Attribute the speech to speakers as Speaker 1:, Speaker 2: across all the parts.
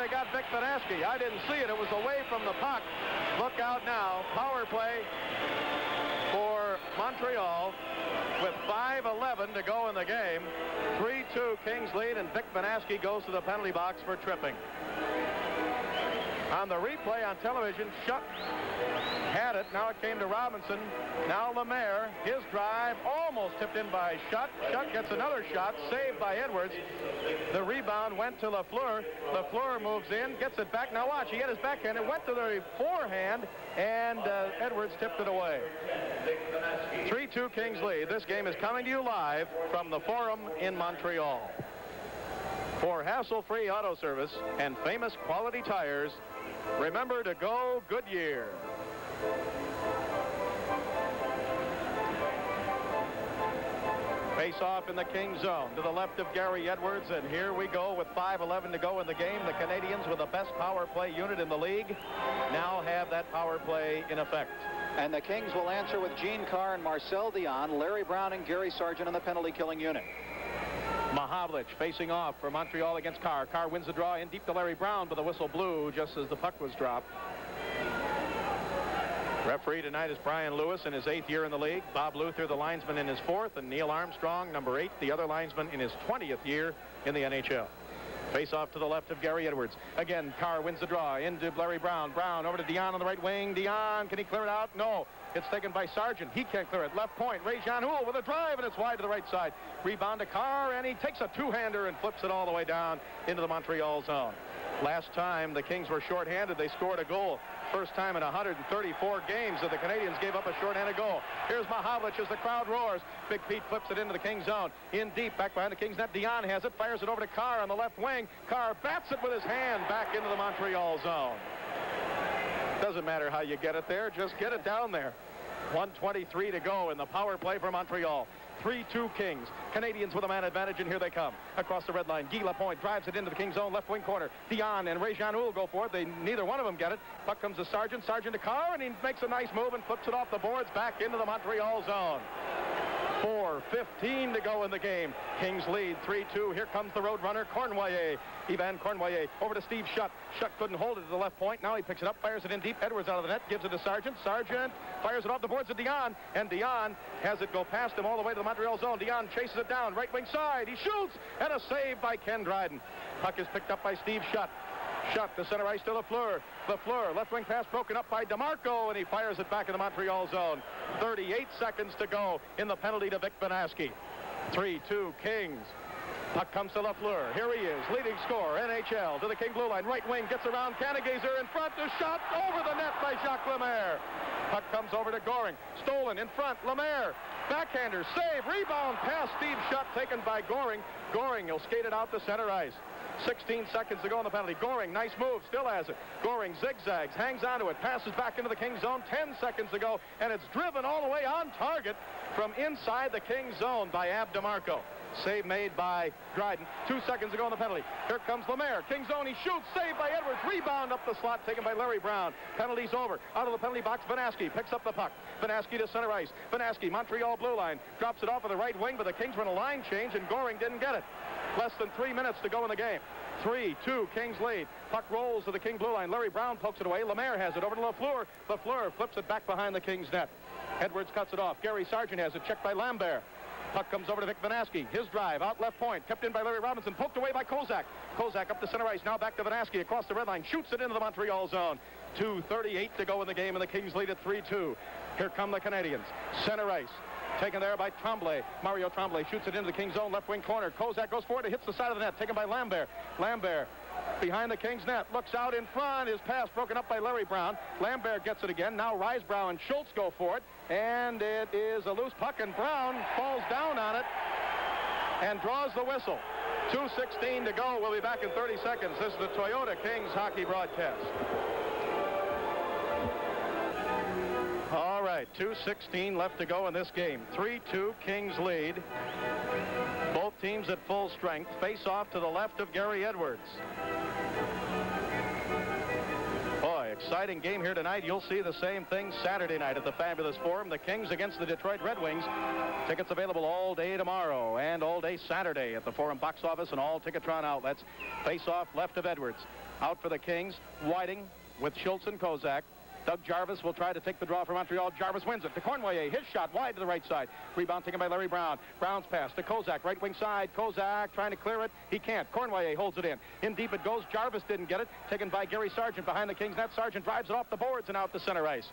Speaker 1: they got Vic Venasky. I didn't see it. It was away from the puck. Look out now. Power play for Montreal with 5.11 to go in the game. 3-2 Kings lead, and Vic Venasky goes to the penalty box for tripping. On the replay on television, Shutt had it. Now it came to Robinson. Now Lemaire. His drive almost tipped in by Shutt. Shutt gets another shot, saved by Edwards. The rebound went to Lafleur. Lafleur moves in, gets it back. Now watch, he had his backhand. It went to the forehand, and uh, Edwards tipped it away. 3-2 Kings lead. This game is coming to you live from the Forum in Montreal. For hassle-free auto service and famous quality tires, remember to go Goodyear. Face off in the King zone to the left of Gary Edwards, and here we go with 5.11 to go in the game. The Canadians, with the best power play unit in the league, now have that power play in effect.
Speaker 2: And the Kings will answer with Gene Carr and Marcel Dionne, Larry Brown and Gary Sargent in the penalty-killing unit.
Speaker 1: Mahovlich facing off for Montreal against Carr. Carr wins the draw in deep to Larry Brown, but the whistle blew just as the puck was dropped. Referee tonight is Brian Lewis in his eighth year in the league. Bob Luther, the linesman, in his fourth, and Neil Armstrong, number eight, the other linesman in his 20th year in the NHL. Face off to the left of Gary Edwards. Again, Carr wins the draw into Larry Brown. Brown over to Dionne on the right wing. Dionne, can he clear it out? No. It's taken by Sargent. He can't clear it. Left point. Réjean Houle with a drive, and it's wide to the right side. Rebound to Carr, and he takes a two-hander and flips it all the way down into the Montreal zone. Last time the Kings were shorthanded, they scored a goal. First time in 134 games that the Canadians gave up a shorthanded goal. Here's Mahovlich as the crowd roars. Big Pete flips it into the Kings zone. In deep, back behind the Kings net. Dionne has it, fires it over to Carr on the left wing. Carr bats it with his hand back into the Montreal zone. Doesn't matter how you get it there, just get it down there. 123 to go in the power play for Montreal. 3-2 Kings. Canadians with a man advantage, and here they come. Across the red line, Guy Lapointe drives it into the Kings zone, left wing corner. Dionne and Réjean Houle go for it. They, neither one of them get it. Puck comes to Sargent. Sargent to Carr, and he makes a nice move and flips it off the boards back into the Montreal zone. 4.15 to go in the game. Kings lead 3-2. Here comes the road runner, Cournoyer. Yvan Cournoyer over to Steve Shutt. Shutt couldn't hold it to the left point. Now he picks it up, fires it in deep. Edwards out of the net, gives it to Sargent. Sargent fires it off the boards to Dionne, and Dionne has it go past him all the way to the Montreal zone. Dionne chases it down, right wing side. He shoots, and a save by Ken Dryden. Puck is picked up by Steve Shutt. Shutt to center ice to Lafleur. Lafleur, left wing pass broken up by DeMarco, and he fires it back in the Montreal zone. 38 seconds to go in the penalty to Vic Venasky. 3-2 Kings. Puck comes to Lafleur. Here he is, leading scorer, NHL, to the King blue line. Right wing gets around Kannegiesser in front. A shot over the net by Jacques Lemaire. Puck comes over to Goring. Stolen in front. Lemaire. Backhander. Save. Rebound. Pass. Steve shot taken by Goring. Goring. He'll skate it out to center ice. 16 seconds to go in the penalty. Goring, nice move, still has it. Goring zigzags, hangs onto it, passes back into the King zone. 10 seconds to go, and it's driven all the way on target from inside the King zone by Ab DeMarco. Save made by Dryden. Two seconds to go in the penalty. Here comes Lemaire. King zone. He shoots. Saved by Edwards. Rebound up the slot taken by Larry Brown. Penalty's over. Out of the penalty box, Venasky picks up the puck. Venasky to center ice. Venasky, Montreal blue line. Drops it off of the right wing, but the Kings run a line change, and Goring didn't get it. Less than three minutes to go in the game. 3-2, Kings lead. Puck rolls to the King blue line. Larry Brown pokes it away. Lemaire has it over to Lafleur. Lafleur flips it back behind the Kings net. Edwards cuts it off. Gary Sargent has it checked by Lambert. Puck comes over to Vic Venasky. His drive out left point. Kept in by Larry Robinson. Poked away by Kozak. Kozak up the center ice. Now back to Venasky across the red line. Shoots it into the Montreal zone. 2.38 to go in the game, and the Kings lead at 3-2. Here come the Canadians. Center ice. Taken there by Tremblay. Mario Tremblay shoots it into the King's zone left wing corner. Kozak goes forward. It hits the side of the net. Taken by Lambert. Lambert behind the King's net. Looks out in front. His pass broken up by Larry Brown. Lambert gets it again. Now Risebrough and Schultz go for it. And it is a loose puck, and Brown falls down on it and draws the whistle. 2.16 to go. We'll be back in 30 seconds. This is the Toyota Kings hockey broadcast. All right, 2.16 left to go in this game. 3-2 Kings lead. Teams at full strength. Face off to the left of Gary Edwards. Boy, exciting game here tonight. You'll see the same thing Saturday night at the Fabulous Forum. The Kings against the Detroit Red Wings. Tickets available all day tomorrow and all day Saturday at the Forum box office and all Ticketron outlets. Face off left of Edwards. Out for the Kings, Whiting with Schultz and Kozak. Doug Jarvis will try to take the draw for Montreal. Jarvis wins it to Cournoyer. His shot wide to the right side. Rebound taken by Larry Brown. Brown's pass to Kozak. Right wing side. Kozak trying to clear it. He can't. Cournoyer holds it in. In deep it goes. Jarvis didn't get it. Taken by Gary Sargent behind the Kings net. Sargent drives it off the boards and out to center ice.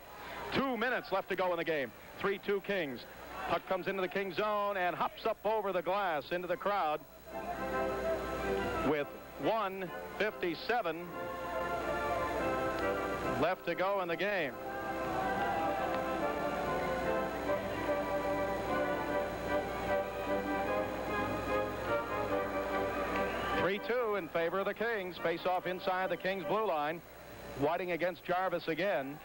Speaker 1: Two minutes left to go in the game. 3-2 Kings. Puck comes into the King zone and hops up over the glass into the crowd with 157 left to go in the game. Three-two in favor of the Kings. Face off inside the Kings blue line. Whiting against Jarvis again.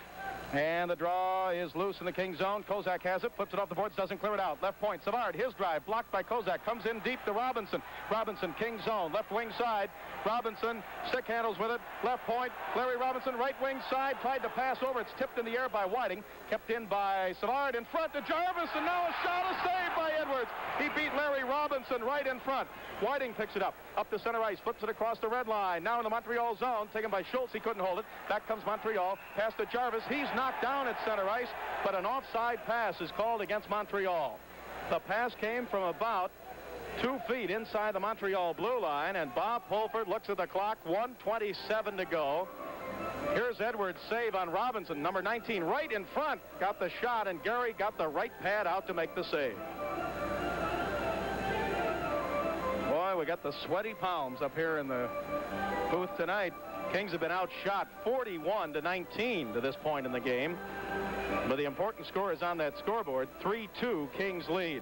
Speaker 1: And the draw is loose in the King zone. Kozak has it, flips it off the boards, doesn't clear it out. Left point, Savard, his drive, blocked by Kozak, comes in deep to Robinson. Robinson, King zone, left wing side. Robinson, stick handles with it, left point. Larry Robinson, right wing side, tried to pass over. It's tipped in the air by Whiting, kept in by Savard, in front to Jarvis, and now a shot is saved by Edwards. He beat Larry Robinson right in front. Whiting picks it up, up to center ice, flips it across the red line. Now in the Montreal zone, taken by Schultz, he couldn't hold it. Back comes Montreal, pass to Jarvis. He's not knocked down at center ice, but an offside pass is called against Montreal. The pass came from about two feet inside the Montreal blue line, and Bob Pulford looks at the clock, 127 to go. Here's Edwards' save on Robinson, number 19, right in front. Got the shot, and Gary got the right pad out to make the save. Boy, we got the sweaty palms up here in the booth tonight. Kings have been outshot 41 to 19 to this point in the game. But the important score is on that scoreboard. 3-2 Kings lead.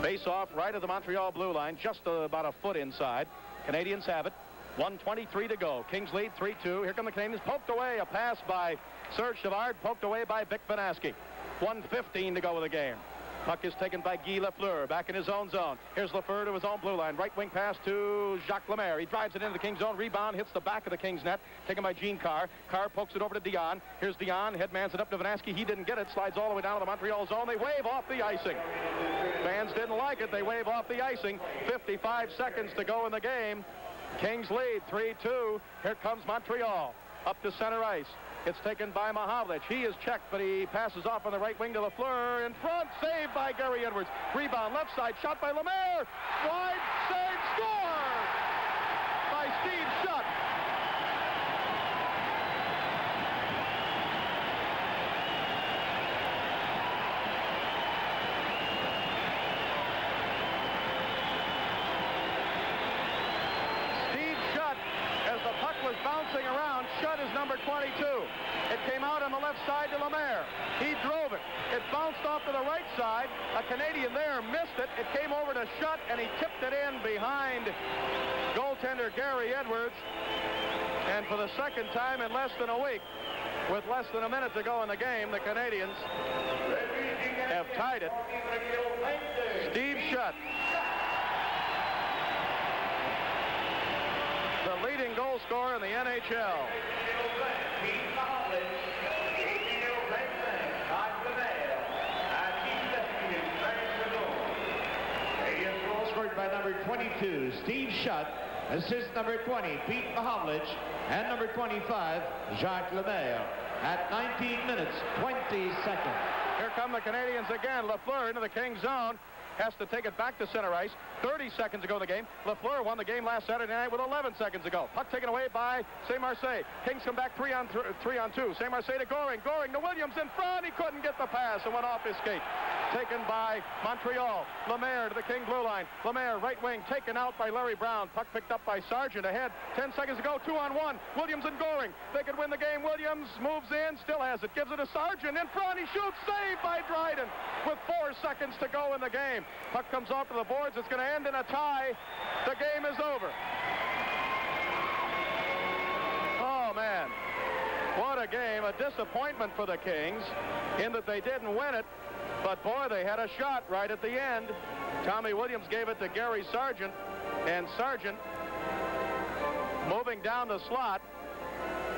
Speaker 1: Face off right of the Montreal blue line, just about a foot inside. Canadians have it. 123 to go. Kings lead 3-2. Here come the Canadians. Poked away. A pass by Serge Savard. Poked away by Vic Venasky. 115 to go in the game. Puck is taken by Guy Lafleur back in his own zone. Here's Lafleur to his own blue line. Right wing pass to Jacques Lemaire. He drives it into the Kings zone. Rebound hits the back of the Kings net. Taken by Gene Carr. Carr pokes it over to Dionne. Here's Dionne. Headmans it up to Venasky. He didn't get it. Slides all the way down to the Montreal zone. They wave off the icing. Fans didn't like it. They wave off the icing. 55 seconds to go in the game. Kings lead 3-2. Here comes Montreal. Up to center ice. It's taken by Mahovlich. He is checked, but he passes off on the right wing to Lafleur. In front, saved by Gary Edwards. Rebound, left side, shot by Lemaire. Wide, save, score by Steve Shutt. Steve Shutt, as the puck was bouncing around, Shutt is number 22. It came out on the left side to Lemaire. He drove it. It bounced off to the right side. A Canadian there missed it. It came over to Shutt, and he tipped it in behind goaltender Gary Edwards. And for the second time in less than a week, with less than a minute to go in the game, the Canadians have tied it. Steve Shutt the leading goal scorer in the NHL.
Speaker 3: Scored by number 22, Steve Shutt. Assist number 20, Pete Mahovlich. And number 25, Jacques Lemaire. At 19 minutes, 20 seconds.
Speaker 1: Here come the Canadians again. Lafleur into the King zone. Has to take it back to center ice. 30 seconds ago in the game. Lafleur won the game last Saturday night with 11 seconds ago. Puck taken away by St. Marseille. Kings come back three on th three on two. St. Marseille to Goring. Goring to Williams in front. He couldn't get the pass and went off his skate. Taken by Montreal. Lemaire to the King blue line. Lemaire right wing taken out by Larry Brown. Puck picked up by Sargent ahead. 10 seconds ago. Two on one. Williams and Goring. They could win the game. Williams moves in. Still has it. Gives it to Sargent in front. He shoots. Saved by Dryden with four seconds to go in the game. Puck comes off to the boards. It's going to end in a tie. The game is over. Oh, man. What a game. A disappointment for the Kings in that they didn't win it. But, boy, they had a shot right at the end. Tommy Williams gave it to Gary Sargent. And Sargent, moving down the slot,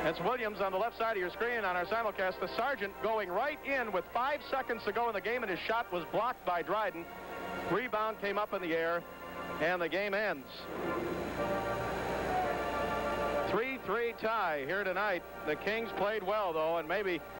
Speaker 1: That's Williams on the left side of your screen on our simulcast. The Sargent going right in with five seconds to go in the game, and his shot was blocked by Dryden. Rebound came up in the air, and the game ends. 3-3 tie here tonight. The Kings played well, though, and maybe